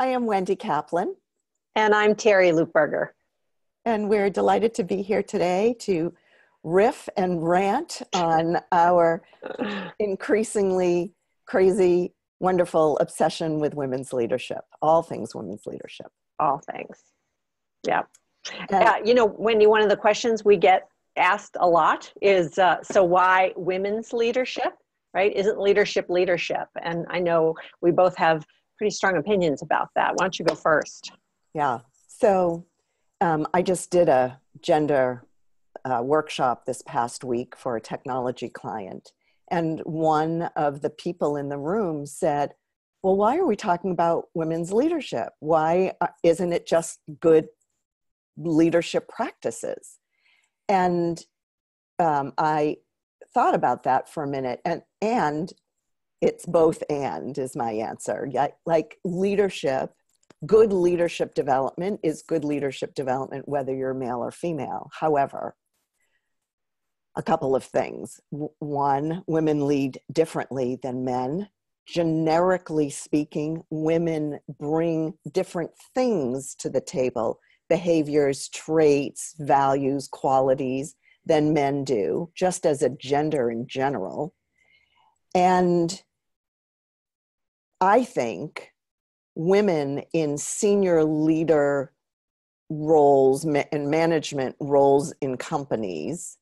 Hi, I'm Wendy Kaplan. And I'm Terrie Lupberger. And we're delighted to be here today to riff and rant on our increasingly crazy, wonderful obsession with women's leadership, all things women's leadership. All things. Yeah. Uh, you know, Wendy, one of the questions we get asked a lot is uh, so why women's leadership, right? Isn't leadership leadership? And I know we both have pretty strong opinions about that. Why don't you go first? Yeah. So um, I just did a gender uh, workshop this past week for a technology client. And one of the people in the room said, Well, why are we talking about women's leadership? Why uh, isn't it just good leadership practices? And um, I thought about that for a minute. And, and it's both and is my answer. Yeah, like leadership, good leadership development is good leadership development whether you're male or female. However, a couple of things. One, women lead differently than men. Generically speaking, women bring different things to the table behaviors, traits, values, qualities than men do, just as a gender in general. And I think women in senior leader roles and management roles in companies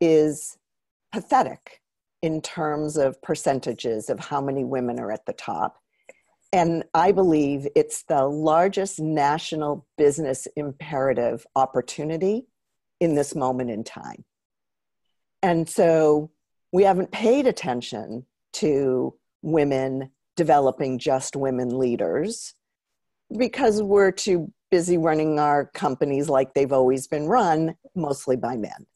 is pathetic in terms of percentages of how many women are at the top. And I believe it's the largest national business imperative opportunity in this moment in time. And so we haven't paid attention to women developing just women leaders because we're too busy running our companies like they've always been run, mostly by men.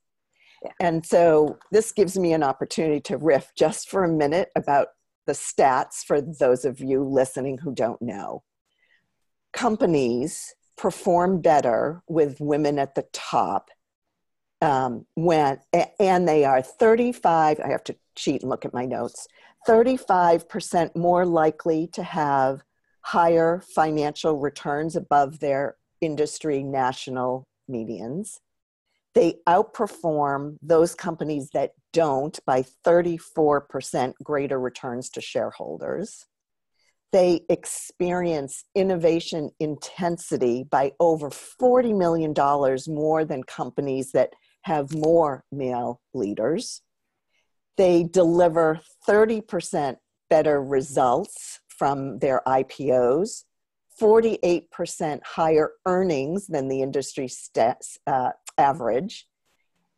Yeah. And so this gives me an opportunity to riff just for a minute about the stats for those of you listening who don't know. Companies perform better with women at the top um, when, and they are 35, I have to cheat and look at my notes, 35% more likely to have higher financial returns above their industry national medians. They outperform those companies that don't by 34% greater returns to shareholders. They experience innovation intensity by over $40 million more than companies that have more male leaders they deliver 30% better results from their IPOs, 48% higher earnings than the industry stats, uh, average,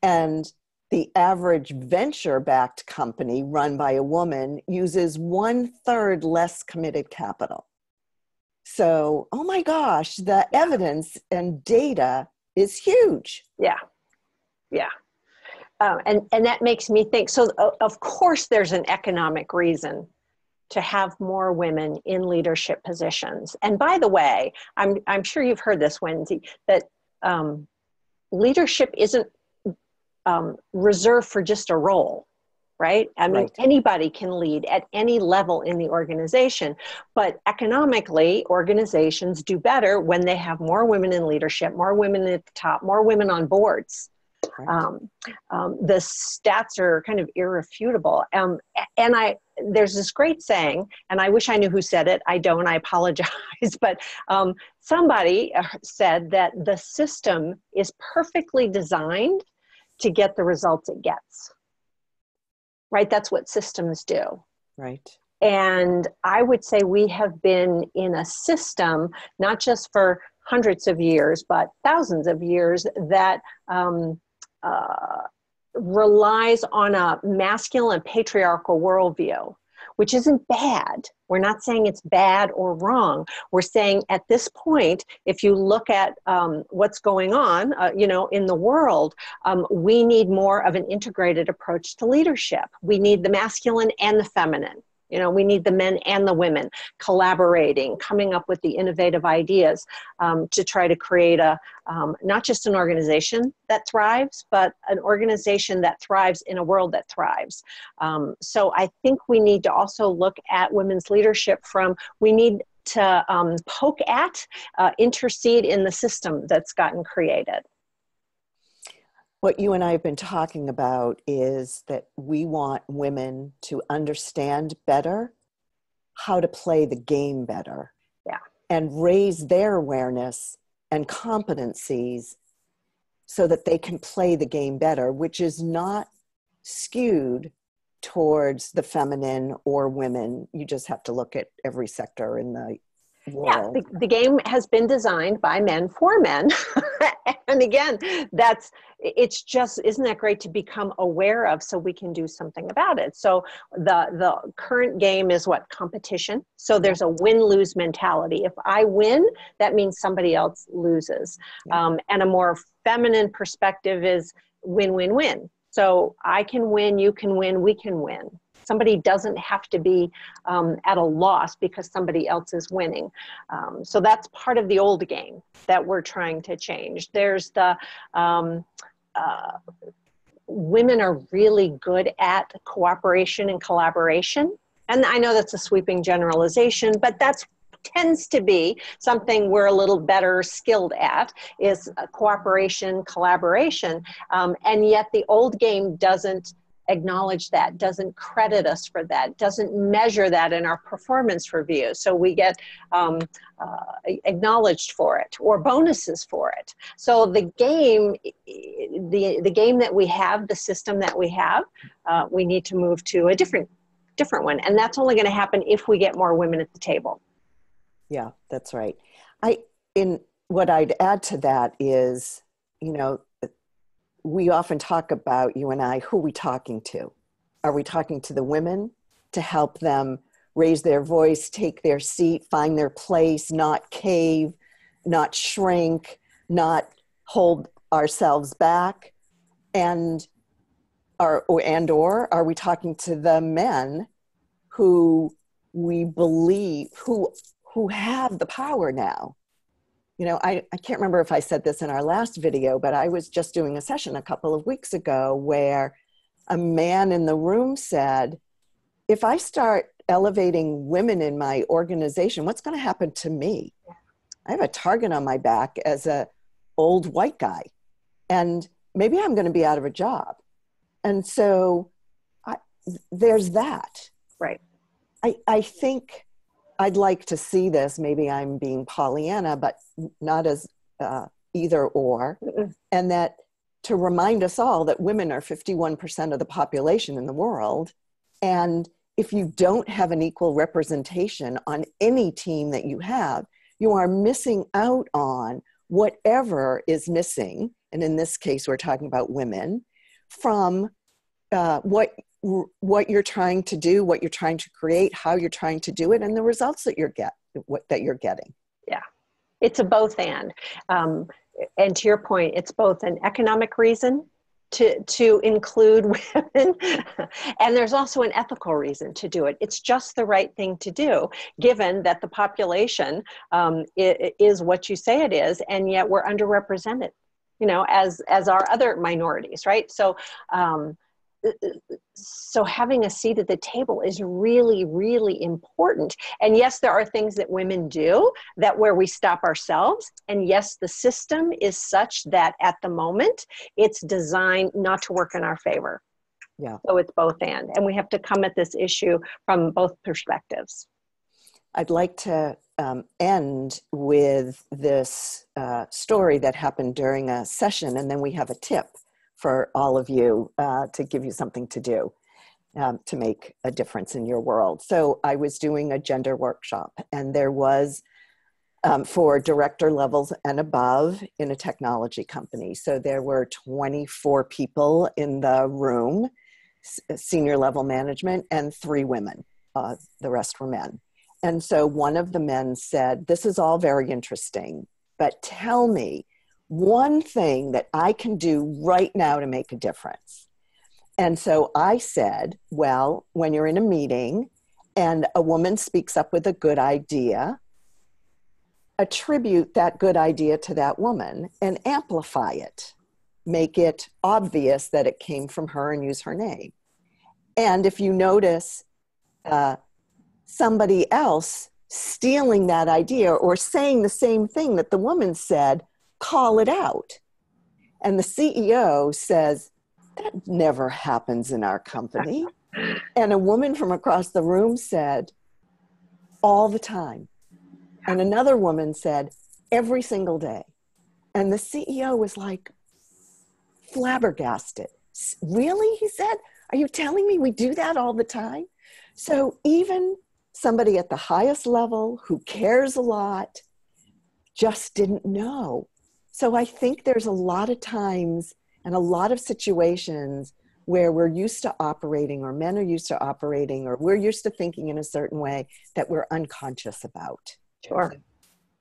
and the average venture backed company run by a woman uses one third less committed capital. So, oh my gosh, the evidence and data is huge. Yeah. Yeah. Um, and and that makes me think. So uh, of course, there's an economic reason to have more women in leadership positions. And by the way, I'm I'm sure you've heard this, Wendy, that um, leadership isn't um, reserved for just a role. Right? I mean, right. anybody can lead at any level in the organization, but economically, organizations do better when they have more women in leadership, more women at the top, more women on boards um, um, the stats are kind of irrefutable. Um, and I, there's this great saying, and I wish I knew who said it. I don't. I apologize. But um, somebody uh, said that the system is perfectly designed to get the results it gets. Right. That's what systems do. Right. And I would say we have been in a system, not just for hundreds of years, but thousands of years, that um, uh, relies on a masculine patriarchal worldview, which isn't bad. We're not saying it's bad or wrong. We're saying at this point, if you look at um, what's going on, uh, you know, in the world, um, we need more of an integrated approach to leadership. We need the masculine and the feminine. You know, we need the men and the women collaborating, coming up with the innovative ideas um, to try to create a um, not just an organization that thrives, but an organization that thrives in a world that thrives. Um, so I think we need to also look at women's leadership from we need to um, poke at, uh, intercede in the system that's gotten created. What you and I have been talking about is that we want women to understand better how to play the game better. Yeah. And raise their awareness and competencies so that they can play the game better, which is not skewed towards the feminine or women. You just have to look at every sector in the world. Yeah, the, the game has been designed by men for men. and again, that's it's just isn't that great to become aware of so we can do something about it. So the the current game is what competition. So there's a win-lose mentality. If I win, that means somebody else loses. Um, and a more feminine perspective is win-win-win so I can win, you can win, we can win. Somebody doesn't have to be um, at a loss because somebody else is winning. Um, so that's part of the old game that we're trying to change. There's the um, uh, women are really good at cooperation and collaboration. And I know that's a sweeping generalization, but that's tends to be something we're a little better skilled at is cooperation, collaboration. Um, and yet the old game doesn't acknowledge that, doesn't credit us for that, doesn't measure that in our performance review. So we get um, uh, acknowledged for it or bonuses for it. So the game, the, the game that we have, the system that we have, uh, we need to move to a different different one. And that's only going to happen if we get more women at the table. Yeah, that's right. I in what I'd add to that is, you know, we often talk about you and I, who are we talking to? Are we talking to the women to help them raise their voice, take their seat, find their place, not cave, not shrink, not hold ourselves back? And are and or are we talking to the men who we believe who who have the power now. You know, I, I can't remember if I said this in our last video, but I was just doing a session a couple of weeks ago where a man in the room said, if I start elevating women in my organization, what's going to happen to me? I have a target on my back as a old white guy, and maybe I'm going to be out of a job. And so I, there's that. Right. I, I think I'd like to see this. Maybe I'm being Pollyanna, but not as uh, either or. Mm-mm. And that to remind us all that women are 51% of the population in the world. And if you don't have an equal representation on any team that you have, you are missing out on whatever is missing. And in this case, we're talking about women from uh, what what you're trying to do, what you're trying to create, how you're trying to do it, and the results that you're get what, that you're getting. Yeah, it's a both and. Um, and to your point, it's both an economic reason to to include women, and there's also an ethical reason to do it. It's just the right thing to do, given that the population um, is what you say it is, and yet we're underrepresented. You know, as as our other minorities, right? So. Um, so having a seat at the table is really really important. And yes there are things that women do that where we stop ourselves. And yes the system is such that at the moment it's designed not to work in our favor. Yeah. So it's both and. And we have to come at this issue from both perspectives. I'd like to um, end with this uh, story that happened during a session and then we have a tip for all of you uh, to give you something to do um, to make a difference in your world. So I was doing a gender workshop, and there was um, for director levels and above in a technology company. So there were 24 people in the room, senior level management, and three women. Uh, the rest were men. And so one of the men said, This is all very interesting, but tell me, one thing that I can do right now to make a difference. And so I said, well, when you're in a meeting and a woman speaks up with a good idea, attribute that good idea to that woman and amplify it. Make it obvious that it came from her and use her name. And if you notice uh, somebody else stealing that idea or saying the same thing that the woman said, call it out. And the CEO says, that never happens in our company. and a woman from across the room said, all the time. And another woman said, every single day. And the CEO was like flabbergasted. Really? He said, Are you telling me we do that all the time? So even somebody at the highest level who cares a lot just didn't know. So I think there's a lot of times and a lot of situations where we're used to operating or men are used to operating or we're used to thinking in a certain way that we're unconscious about. Sure.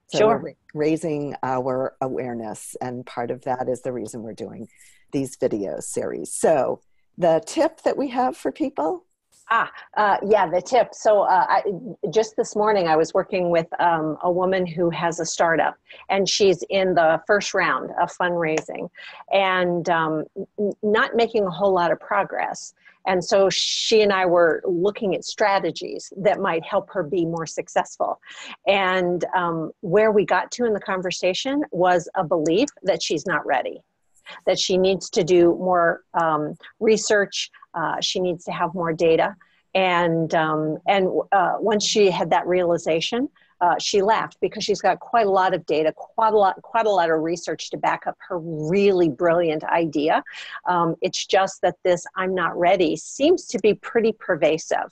So sure. raising our awareness and part of that is the reason we're doing these video series. So the tip that we have for people Ah, uh, yeah, the tip. So, uh, I, just this morning, I was working with um, a woman who has a startup, and she's in the first round of fundraising, and um, not making a whole lot of progress. And so, she and I were looking at strategies that might help her be more successful. And um, where we got to in the conversation was a belief that she's not ready that she needs to do more um, research, uh, she needs to have more data. And, um, and uh, once she had that realization, uh, she left because she's got quite a lot of data, quite a lot, quite a lot of research to back up her really brilliant idea. Um, it's just that this "I'm not ready" seems to be pretty pervasive.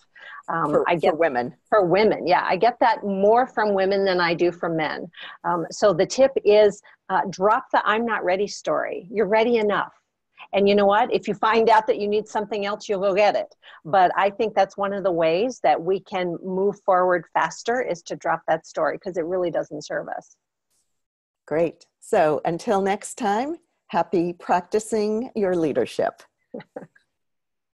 Um, for, I get for women. For women, yeah, I get that more from women than I do from men. Um, so the tip is uh, drop the "I'm not ready" story. You're ready enough. And you know what? If you find out that you need something else, you'll go get it. But I think that's one of the ways that we can move forward faster is to drop that story because it really doesn't serve us. Great. So until next time, happy practicing your leadership.